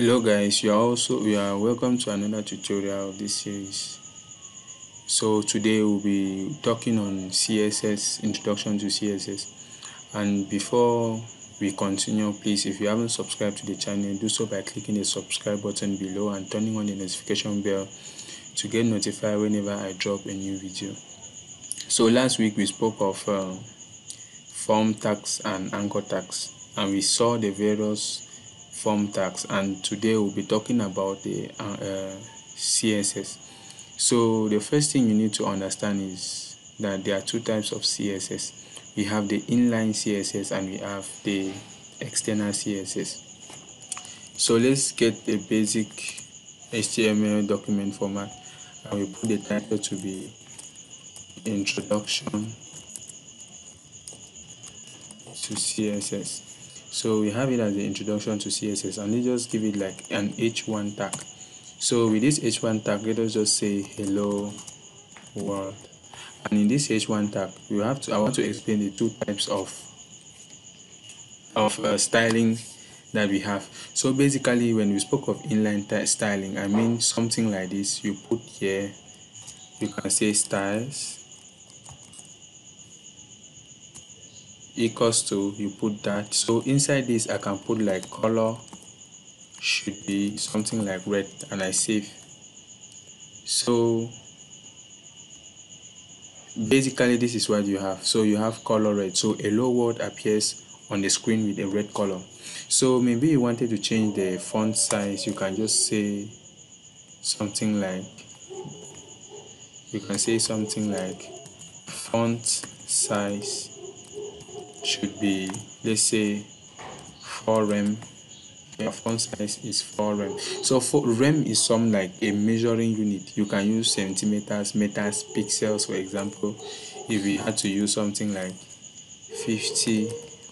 hello guys. You are also you are welcome to another tutorial of this series. So today we'll be talking on css introduction to css and before we continue please if you haven't subscribed to the channel do so by clicking the subscribe button below and turning on the notification bell to get notified whenever i drop a new video. So last week we spoke of um, form tags and anchor tags and we saw the various form tags and today we'll be talking about the uh, uh, css so the first thing you need to understand is that there are two types of css we have the inline css and we have the external css so let's get the basic html document format and we put the title to be introduction to css so we have it as the introduction to css and let's just give it like an h1 tag. So with this h1 tag let us just say hello world. And in this h1 tag we have to i want to explain the two types of of uh, styling that we have. So basically when we spoke of inline styling i mean something like this. You put here you can say styles equals to you put that. So inside this i can put like color should be something like red and i save. So basically this is what you have. So you have color red. So a low word appears on the screen with a red color. So maybe you wanted to change the font size. You can just say something like you can say something like font size should be let's say 4 rem. Your font size is 4 rem. So for rem is some like a measuring unit. You can use centimeters meters pixels for example. If we had to use something like 50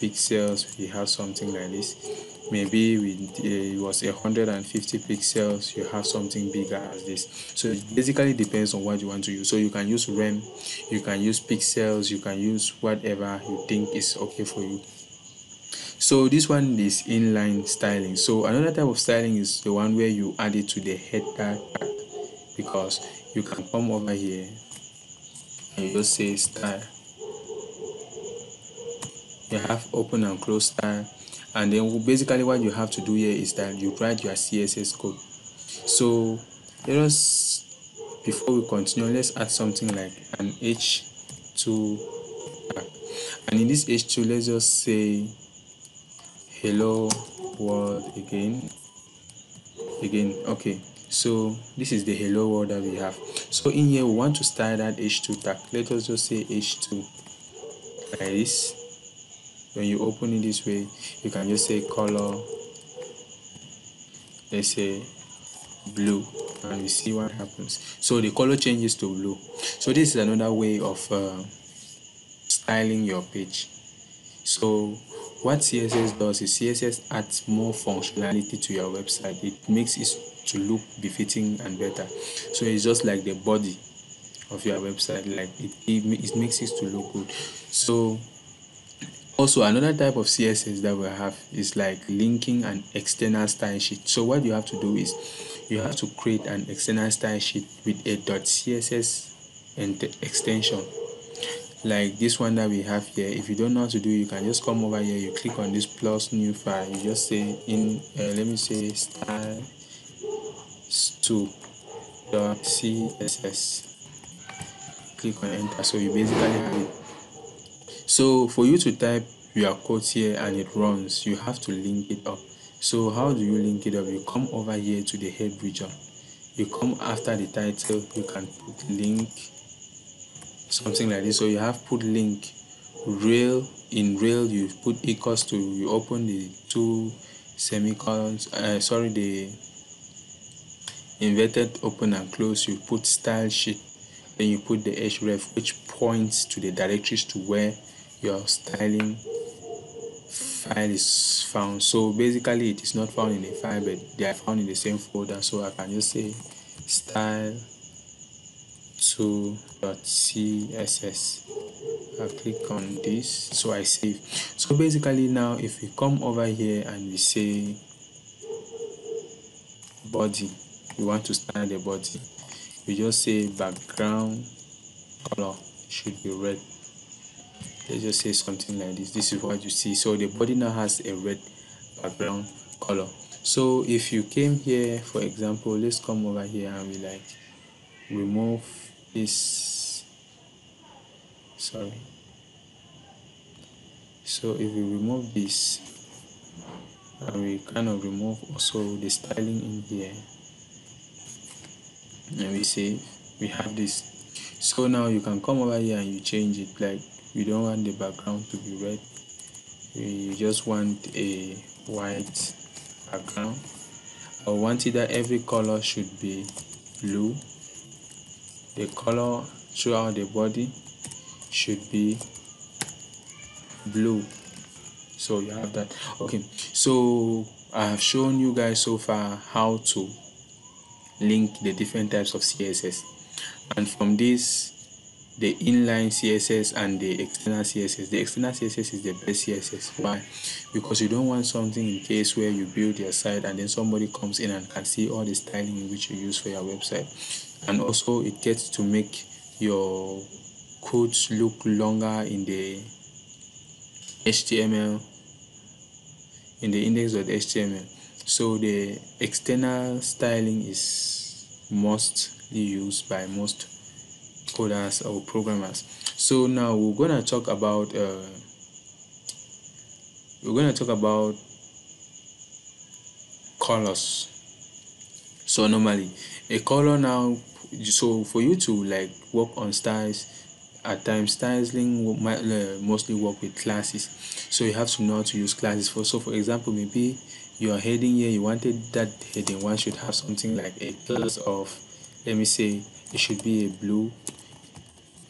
pixels we have something like this maybe we, uh, it was 150 pixels you have something bigger as this. So it basically depends on what you want to use. So you can use rem you can use pixels you can use whatever you think is okay for you. So this one is inline styling. So another type of styling is the one where you add it to the header tag because you can come over here and you just say style you have open and close style and then basically what you have to do here is that you write your css code. So let us before we continue let's add something like an h2 and in this h2 let's just say hello world again. Again okay. So this is the hello world that we have. So in here we want to style that h2 tag. Let us just say h2 like this when you open it this way you can just say color let's say blue and you see what happens. So the color changes to blue. So this is another way of uh, styling your page. So what css does is css adds more functionality to your website. It makes it to look befitting and better. So it's just like the body of your website like it, it, it makes it to look good. So also another type of css that we have is like linking an external style sheet. So what you have to do is you have to create an external style sheet with a css and the extension. Like this one that we have here if you don't know how to do you can just come over here you click on this plus new file. You just say in uh, let me say style 2 dot css click on enter. So you basically have it so for you to type your code here and it runs you have to link it up. So how do you link it up? You come over here to the head region you come after the title you can put link something like this. So you have put link rel in rel you put equals to you open the two semicolons uh, sorry the inverted open and close you put style sheet. Then you put the href which points to the directories to where your styling file is found. So basically it is not found in a file but they are found in the same folder. So i can just say style 2.css i click on this. So i save. So basically now if we come over here and we say body you want to style the body you just say background color should be red let's just say something like this. This is what you see. So the body now has a red background color. So if you came here for example let's come over here and we like remove this. Sorry. So if we remove this and we kind of remove also the styling in here and we say we have this so now you can come over here and you change it. Like we don't want the background to be red. We just want a white background. I want it that every color should be blue. The color throughout the body should be blue. So you have that. Okay. So I have shown you guys so far how to link the different types of CSS and from this the inline css and the external css the external css is the best css why? Because you don't want something in case where you build your site and then somebody comes in and can see all the styling in which you use for your website. And also it gets to make your codes look longer in the html in the index.html so the external styling is mostly used by most coders or programmers. So now we're to talk about uh, we're to talk about colors. So normally a color now so for you to like work on styles at times styling might uh, mostly work with classes. So you have to know how to use classes for so for example maybe your heading here you wanted that heading one should have something like a class of let me say it should be a blue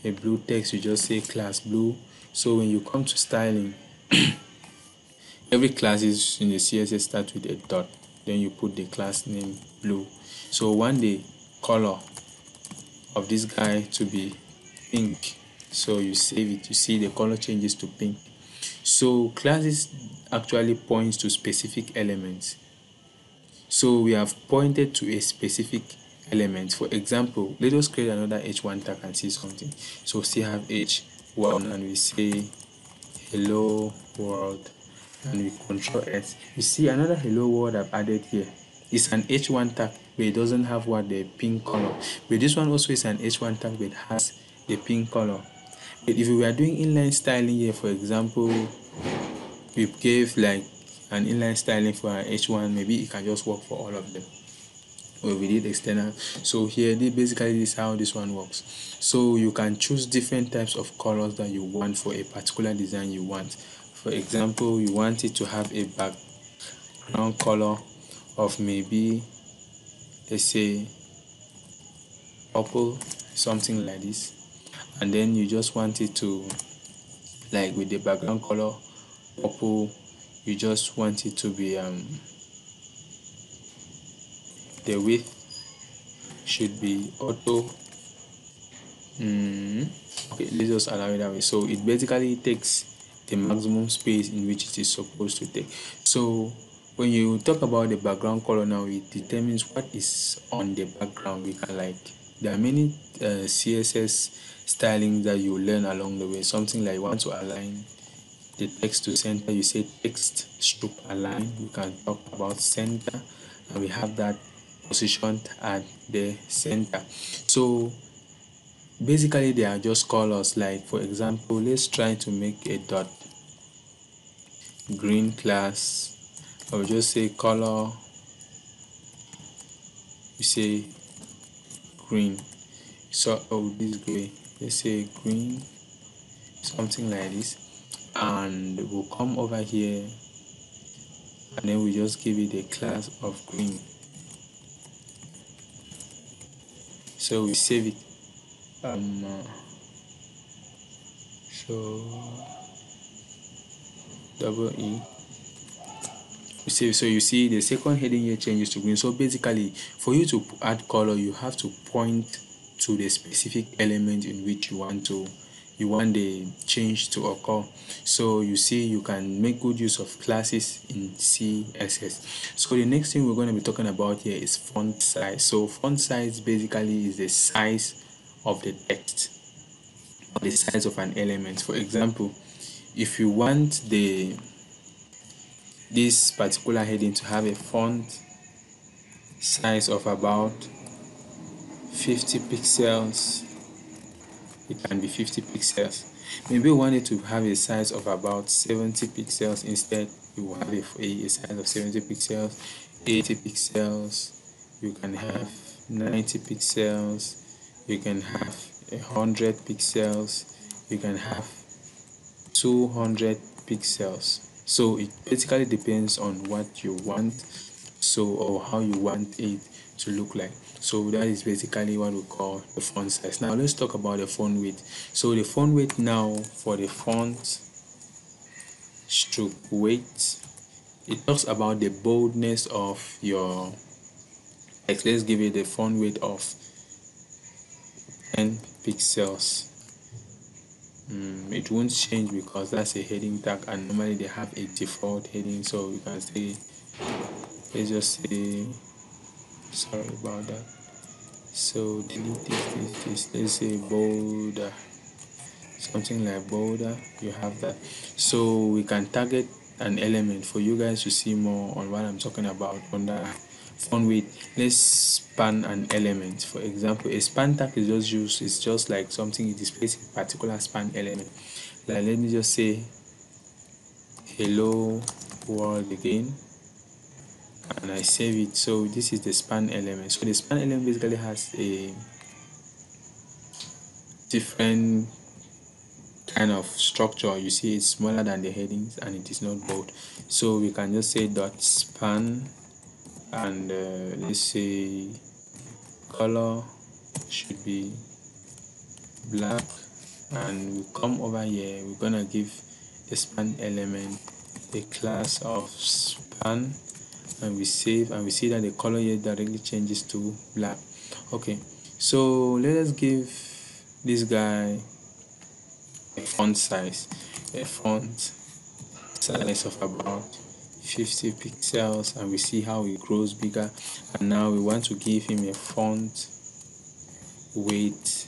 a blue text. You just say class blue. So when you come to styling every class is in the css start with a dot. Then you put the class name blue. So one day color of this guy to be pink. So you save it. You see the color changes to pink. So classes actually points to specific elements. So we have pointed to a specific element for example let us create another h1 tag and see something. So still have h1 and we say hello world and we control s. You see another hello world i've added here. It's an h1 tag but it doesn't have what the pink color. But this one also is an h1 tag but has the pink color. But if we were doing inline styling here for example we gave like an inline styling for an h1 maybe it can just work for all of them or we did external. So here basically this is how this one works. So you can choose different types of colors that you want for a particular design you want. For example you want it to have a background color of maybe let's say purple something like this. And then you just want it to like with the background color purple you just want it to be um the width should be auto mm, okay let's just allow it that way. So it basically takes the maximum space in which it is supposed to take. So when you talk about the background color now it determines what is on the background. We can like there are many uh, css styling that you learn along the way. Something like want to align the text to center you say text stroke align. We can talk about center and we have that positioned at the center. So basically they are just colors like for example let's try to make a dot. Green class I will just say color you say green. So oh this gray let's say green something like this. And we'll come over here and then we just give it a class of green so we save it. Um so double e. Save so you see the second heading here changes to green. So basically for you to add color you have to point to the specific element in which you want to you want the change to occur. So you see you can make good use of classes in css so the next thing we're going to be talking about here is font size. So font size basically is the size of the text or the size of an element. For example if you want the this particular heading to have a font size of about 50 pixels it can be 50 pixels. Maybe we want it to have a size of about 70 pixels instead. You will have a, a size of 70 pixels 80 pixels. You can have 90 pixels. You can have 100 pixels. You can have 200 pixels. So it basically depends on what you want so or how you want it to look like so that is basically what we call the font size. Now let's talk about the font weight so the font weight now for the font stroke weight it talks about the boldness of your like let's give it a font weight of 10 pixels. Mm, it won't change because that's a heading tag and normally they have a default heading. So you can say let's just say sorry about that. So delete this this this let's say bolder. Something like bolder you have that. So we can target an element for you guys to see more on what i'm talking about under font weight let's span an element. For example a span tag is just used it's just like something it displays a particular span element. Like let me just say hello world again and I save it. So this is the span element. So the span element basically has a different kind of structure. You see it's smaller than the headings and it is not bold. So we can just say dot span and uh, let's say color should be black. And we come over here we're gonna give the span element a class of span and we save and we see that the color here directly changes to black. Okay so let us give this guy a font size a font size of about 50 pixels and we see how it grows bigger. And now we want to give him a font weight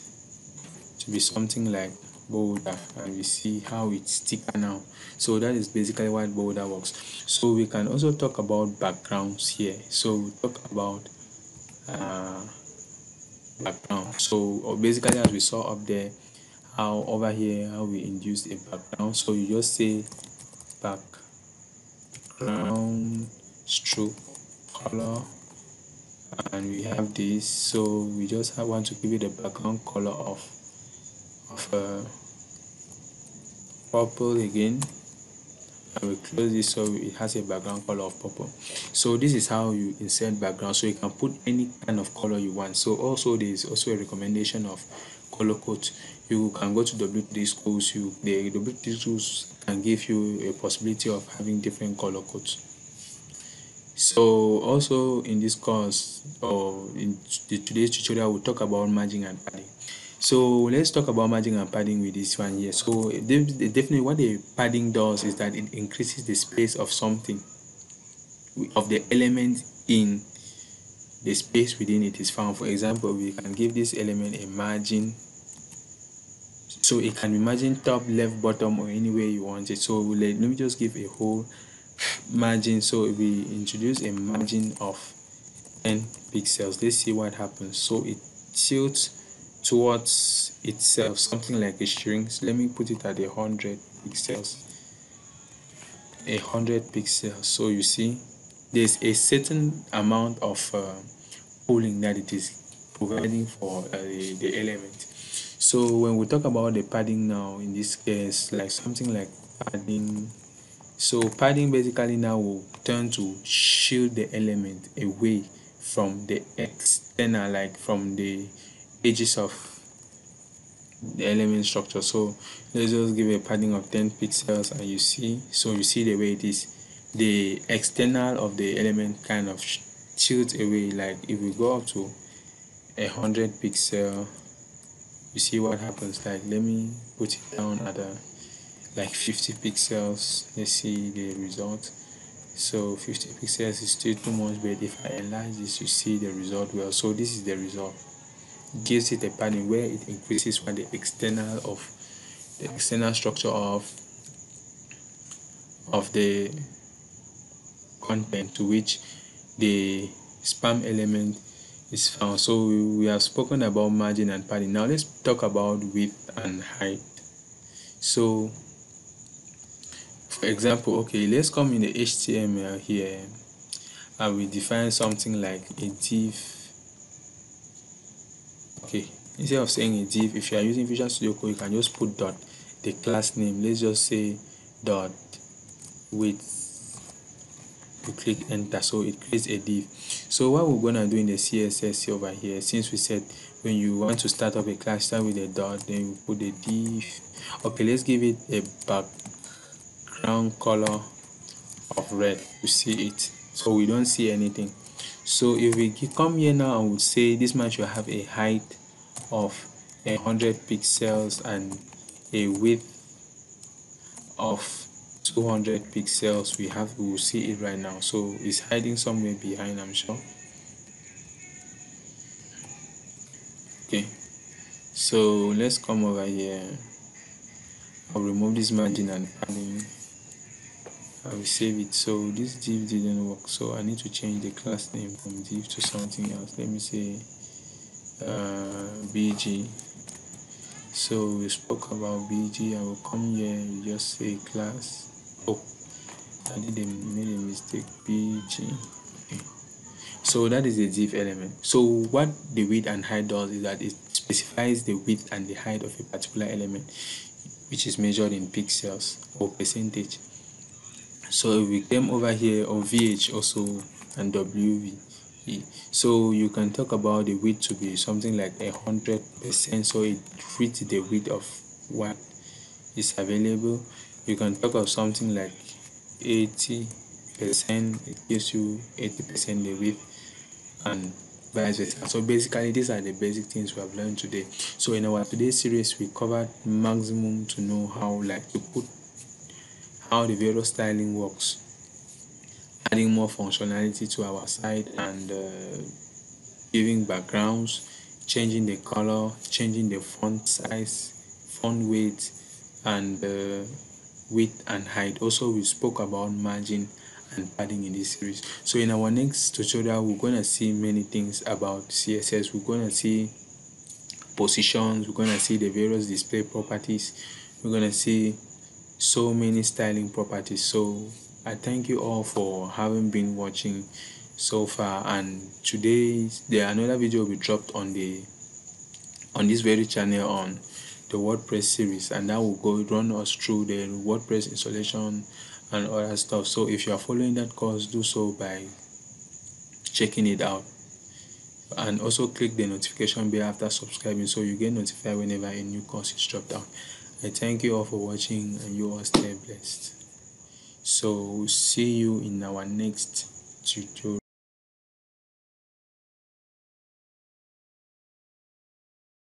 to be something like bolder and we see how it's thicker now. So that is basically what bolder works. So we can also talk about backgrounds here. So we talk about uh, background. So basically as we saw up there how over here how we induce a background. So you just say background stroke color and we have this. So we just want to give it a background color of of uh, purple again. And we close this so it has a background color of purple. So this is how you insert background. So you can put any kind of color you want. So also there is also a recommendation of color codes. You can go to w3 schools. You the w3 schools can give you a possibility of having different color codes. So also in this course or in today's tutorial we'll talk about margin and padding so let's talk about margin and padding with this one here. So definitely what the padding does is that it increases the space of something of the element in the space within it is found. For example we can give this element a margin. So it can be margin top left bottom or any way you want it. So let me just give a whole margin. So we introduce a margin of 10 pixels. Let's see what happens. So it tilts towards itself something like a string. So let me put it at a hundred pixels. A hundred pixels. So you see there's a certain amount of uh, pooling that it is providing for uh, the, the element. So when we talk about the padding now in this case like something like padding. So padding basically now will turn to shield the element away from the external like from the edges of the element structure. So let's just give a padding of 10 pixels and you see so you see the way it is. The external of the element kind of tilts away like if we go up to a hundred pixel you see what happens. Like let me put it down at a like 50 pixels. Let's see the result. So 50 pixels is still too much but if I enlarge this you see the result well. So this is the result gives it a padding where it increases when the external of the external structure of of the content to which the span element is found. So we have spoken about margin and padding. Now let's talk about width and height. So for example okay let's come in the html here and we define something like a div instead of saying a div if you are using visual studio code you can just put dot the class name. Let's just say dot width you click enter so it creates a div. So what we're gonna do in the css over here since we said when you want to start up a class start with a dot then you put a div. Okay let's give it a background color of red. To see it. So we don't see anything. So if we come here now and would say this man should have a height of hundred pixels and a width of 200 pixels we have we will see it right now. So it's hiding somewhere behind i'm sure. Okay. So let's come over here. I'll remove this margin and padding I will save it. So this div didn't work. So I need to change the class name from div to something else. Let me say uh, bg so we spoke about bg I will come here and just say class. Oh I did a, made a mistake. Bg so that is the div element. So what the width and height does is that it specifies the width and the height of a particular element which is measured in pixels or percentage. So if we came over here on vh also and wv so you can talk about the width to be something like a hundred percent. So it fits the width of what is available. You can talk of something like 80 percent. It gives you 80 percent the width and vice versa. So basically these are the basic things we have learned today. So in our today's series we covered maximum to know how like to put how the various styling works adding more functionality to our site and uh, giving backgrounds changing the color changing the font size font weight and uh, width and height. Also we spoke about margin and padding in this series. So in our next tutorial we're going to see many things about css we're going to see positions. We're going to see the various display properties. We're going to see so many styling properties. So I thank you all for having been watching so far and today there another video will be dropped on the on this very channel on the WordPress series and that will go run us through the WordPress installation and other stuff. So if you are following that course do so by checking it out. And also click the notification bell after subscribing so you get notified whenever a new course is dropped out. I thank you all for watching and you all stay blessed so see you in our next tutorial